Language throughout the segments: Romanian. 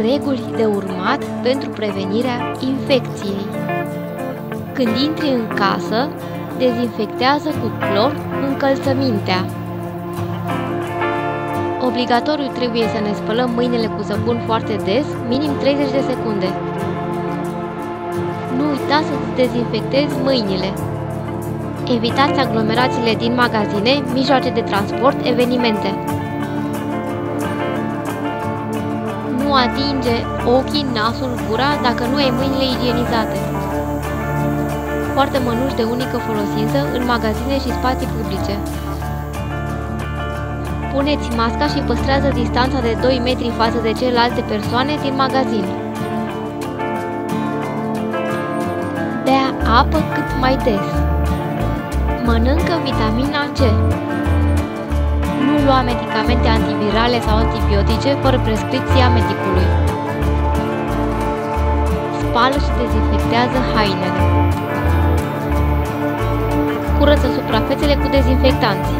Reguli de urmat pentru prevenirea infecției. Când intri în casă, dezinfectează cu clor încălțămintea. Obligatoriu trebuie să ne spălăm mâinile cu săpun foarte des, minim 30 de secunde. Nu uita să-ți dezinfectezi mâinile. Evitați aglomerațiile din magazine, mijloace de transport, evenimente. Nu atinge ochii, nasul, gura dacă nu ai mâinile igienizate. Poartă mănuși de unică folosință în magazine și spații publice. Puneți masca și păstrează distanța de 2 metri față de celelalte persoane din magazin. Bea apă cât mai des. Mănâncă vitamina C. Nu lua medicamente antivirale sau antibiotice fără prescripția medicului. Spală și dezinfectează hainele. Curăță suprafețele cu dezinfectanți.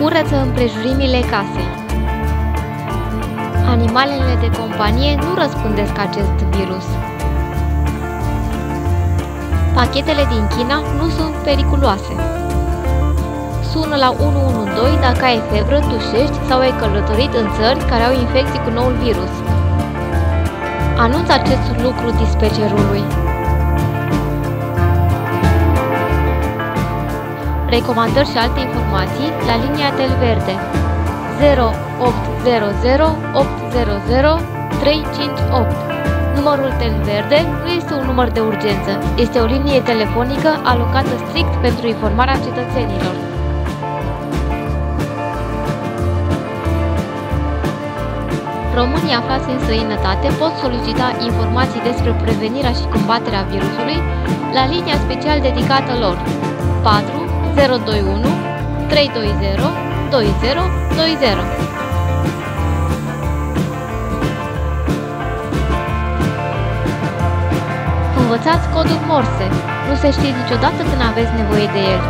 Curăță împrejurimile casei. Animalele de companie nu răspândesc acest virus. Pachetele din China nu sunt periculoase. Sună la 112 dacă ai febră, tușești sau ai călătorit în țări care au infecții cu noul virus. Anunță acest lucru dispecerului. Recomandări și alte informații la linia Telverde 0800 800 358. Numărul Telverde nu este un număr de urgență, este o linie telefonică alocată strict pentru informarea cetățenilor. Românii aflați în străinătate pot solicita informații despre prevenirea și combaterea virusului la linia special dedicată lor 4 021 320 2020. Învățați codul Morse. Nu se știe niciodată când aveți nevoie de el.